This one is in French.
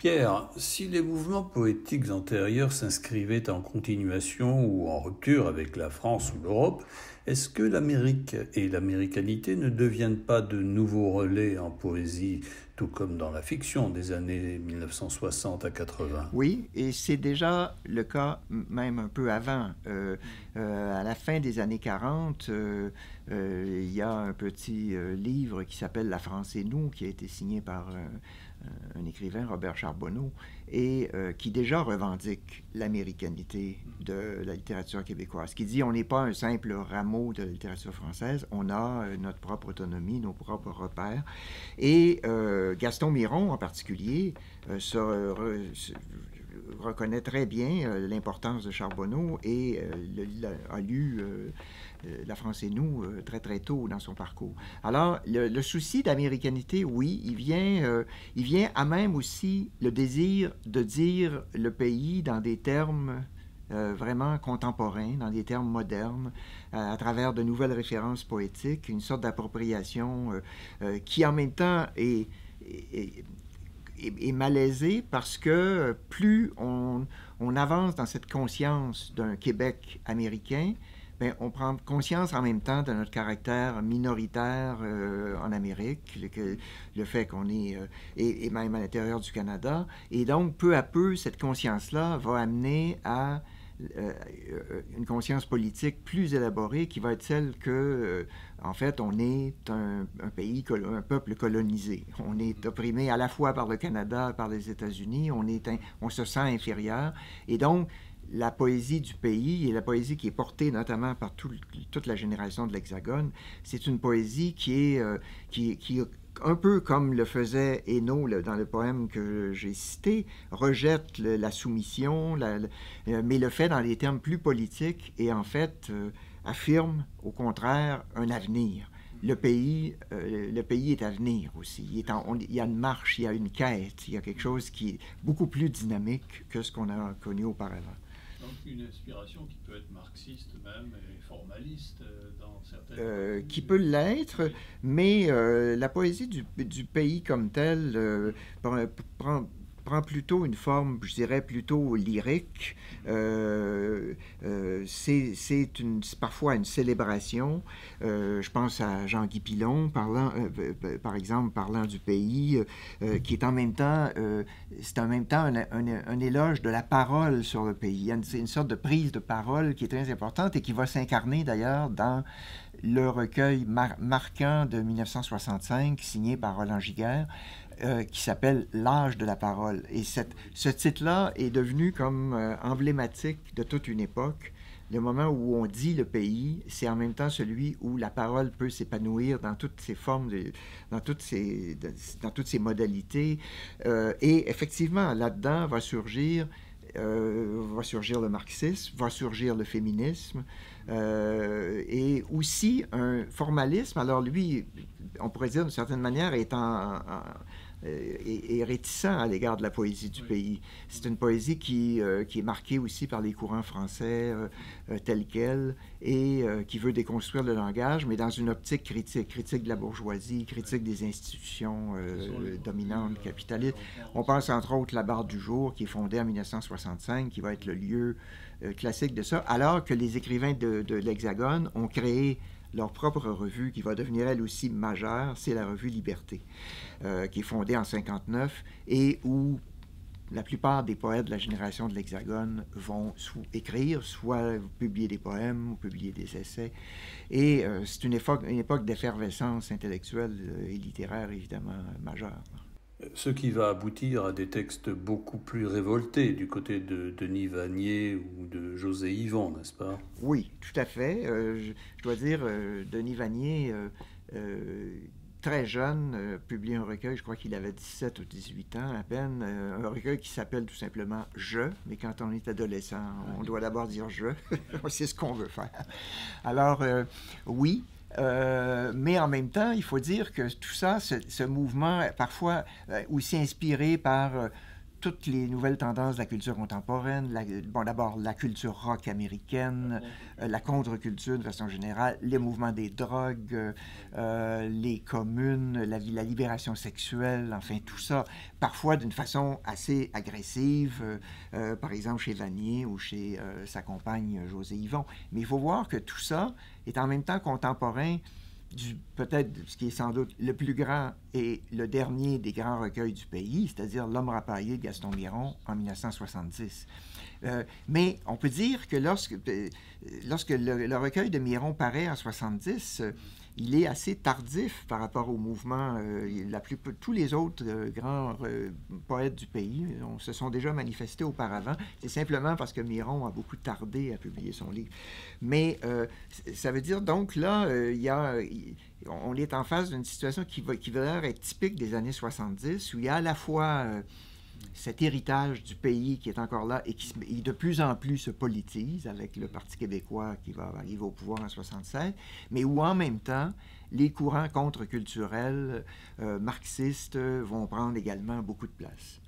Pierre, si les mouvements poétiques antérieurs s'inscrivaient en continuation ou en rupture avec la France ou l'Europe, est-ce que l'Amérique et l'américanité ne deviennent pas de nouveaux relais en poésie, tout comme dans la fiction des années 1960 à 80 Oui, et c'est déjà le cas même un peu avant. Euh, euh, à la fin des années 40, euh, il y a un petit livre qui s'appelle La France et nous, qui a été signé par un écrivain, Robert Charbonneau, et euh, qui déjà revendique l'américanité de la littérature québécoise, qui dit on n'est pas un simple rameau de la littérature française, on a euh, notre propre autonomie, nos propres repères. Et euh, Gaston Miron en particulier se, reconnaît très bien l'importance de Charbonneau et a lu euh, la France et nous euh, très très tôt dans son parcours. Alors le, souci d'américanité, oui, il vient, euh, il vient à même aussi le désir de dire le pays dans des termes vraiment contemporains, dans des termes modernes, à travers de nouvelles références poétiques, une sorte d'appropriation qui en même temps est, malaisée parce que plus on, avance dans cette conscience d'un Québec américain, ben, on prend conscience en même temps de notre caractère minoritaire euh, en Amérique, le, le fait qu'on est, euh, et, même à l'intérieur du Canada. Et donc, peu à peu, cette conscience-là va amener à euh, une conscience politique plus élaborée qui va être celle que, en fait, on est un, pays, un peuple colonisé. On est opprimé à la fois par le Canada, par les États-Unis. On, est on se sent inférieur. Et donc, la poésie du pays et la poésie qui est portée notamment par toute la génération de l'Hexagone, c'est une poésie qui est, euh, qui, qui, un peu comme le faisait Hainaut dans le poème que j'ai cité, rejette la soumission, euh, mais le fait dans les termes plus politiques et en fait euh, affirme au contraire un avenir. Le pays, le pays est à venir aussi. Il, il, y a une marche, il y a une quête, il y a quelque chose qui est beaucoup plus dynamique que ce qu'on a connu auparavant. Donc une inspiration qui peut être marxiste même et formaliste euh, dans certaines... Euh, qui peut l'être, mais euh, la poésie du, du, pays comme tel prend, prend plutôt une forme, je dirais, plutôt lyrique. Euh, euh, c'est parfois une célébration. Euh, je pense à Jean-Guy Pilon, parlant, par exemple, parlant du pays, qui est en même temps, c'est en même temps un, éloge de la parole sur le pays. Il y a une, sorte de prise de parole qui est très importante et qui va s'incarner d'ailleurs dans le recueil marquant de 1965, signé par Roland Giguère, euh, qui s'appelle L'âge de la parole. Et cette, ce titre-là est devenu comme euh, emblématique de toute une époque. Le moment où on dit le pays, c'est en même temps celui où la parole peut s'épanouir dans toutes ses formes, dans, toutes ses, dans toutes ses modalités. Euh, et effectivement, là-dedans va surgir va surgir le marxisme, va surgir le féminisme, et aussi un formalisme. Alors lui, on pourrait dire d'une certaine manière, est en, est, réticent à l'égard de la poésie du pays. C'est une poésie qui, euh, qui est marquée aussi par les courants français euh, euh, tels quels et qui veut déconstruire le langage, mais dans une optique critique, critique de la bourgeoisie, critique des institutions dominantes, capitalistes. On pense entre autres la Barre du Jour, qui est fondée en 1965, qui va être le lieu classique de ça, alors que les écrivains de, de l'Hexagone ont créé leur propre revue qui va devenir elle aussi majeure, c'est la revue Liberté, euh, qui est fondée en 59 et où la plupart des poètes de la génération de l'Hexagone vont écrire, soit publier des poèmes ou publier des essais. Et euh, c'est une époque, une époque d'effervescence intellectuelle et littéraire évidemment majeure. Ce qui va aboutir à des textes beaucoup plus révoltés du côté de Denis Vanier ou de José Yvon, n'est-ce pas? Oui, tout à fait. Euh, je, dois dire, euh, Denis Vanier, euh, très jeune, publie un recueil, je crois qu'il avait 17 ou 18 ans à peine, un recueil qui s'appelle tout simplement Je, mais quand on est adolescent, on doit d'abord dire Je, c'est ce qu'on veut faire. Alors, oui, euh, mais en même temps, il faut dire que tout ça, ce, mouvement, parfois euh, aussi inspiré par euh, toutes les nouvelles tendances de la culture contemporaine, bon, d'abord la culture rock américaine, euh, la contre-culture de façon générale, les mouvements des drogues, euh, les communes, la, la, libération sexuelle, enfin tout ça, parfois d'une façon assez agressive, euh, par exemple chez Vanier ou chez sa compagne José Yvon. Mais il faut voir que tout ça est en même temps contemporain peut-être ce qui est sans doute le plus grand et le dernier des grands recueils du pays, c'est-à-dire L'homme rapaillé de Gaston Miron en 1970. Euh, mais on peut dire que lorsque, euh, lorsque le, recueil de Miron paraît en 70, il est assez tardif par rapport au mouvement. Euh, la plus, tous les autres euh, grands euh, poètes du pays se sont déjà manifestés auparavant. C'est simplement parce que Miron a beaucoup tardé à publier son livre. Mais ça veut dire donc là, il y a, on est en face d'une situation qui va, qui va être typique des années 70, où il y a à la fois cet héritage du pays qui est encore là et qui de plus en plus se politise avec le Parti québécois qui va arriver au pouvoir en 67, mais où en même temps, les courants contre-culturels euh, marxistes vont prendre également beaucoup de place.